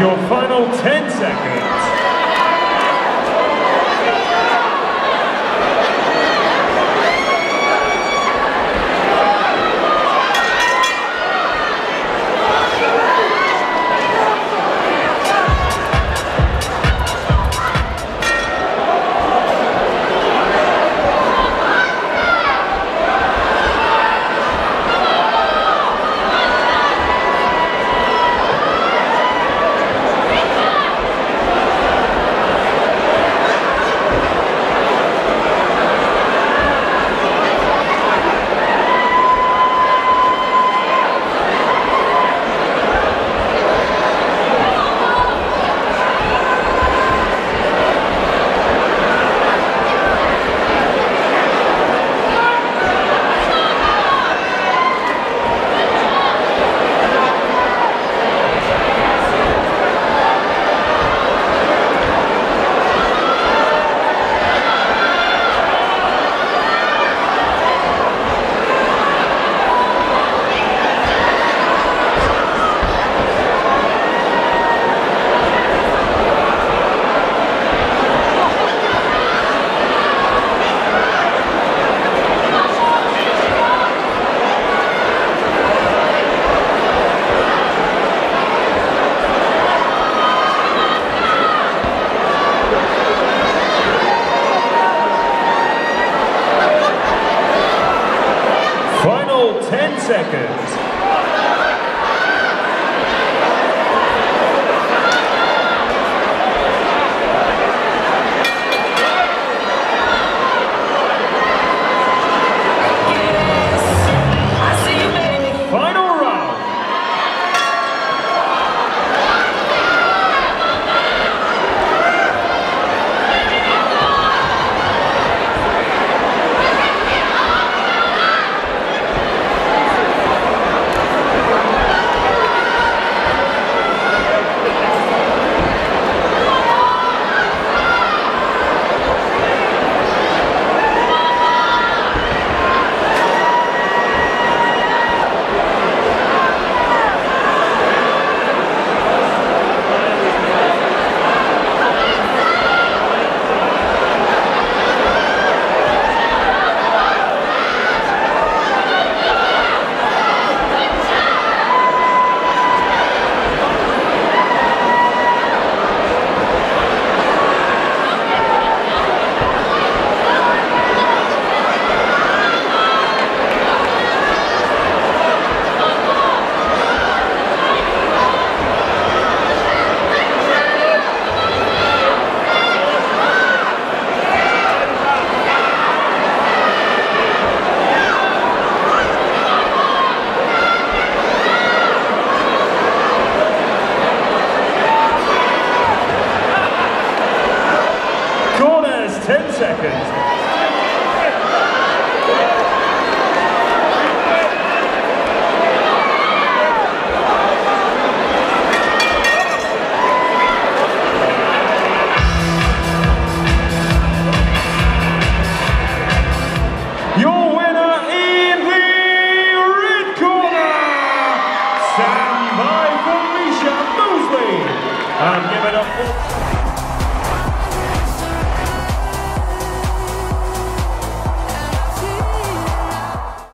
your final 10 seconds. Seconds. Mosley. And give it up for...